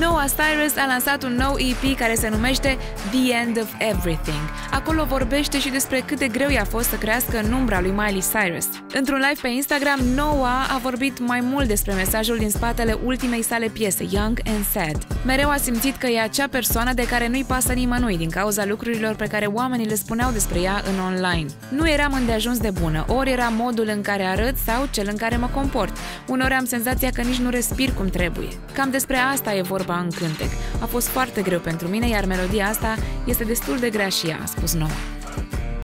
Noah Cyrus a lansat un nou EP care se numește The End of Everything. Acolo vorbește și despre cât de greu i-a fost să crească în umbra lui Miley Cyrus. Într-un live pe Instagram, Noah a vorbit mai mult despre mesajul din spatele ultimei sale piese, Young and Sad. Mereu a simțit că e acea persoană de care nu-i pasă nimănui din cauza lucrurilor pe care oamenii le spuneau despre ea în online. Nu eram îndeajuns de bună, ori era modul în care arăt sau cel în care mă comport. Unor am senzația că nici nu respir cum trebuie. Cam despre asta e vorba în cântec. A fost foarte greu pentru mine, iar melodia asta este destul de grea și ea, a spus Noah.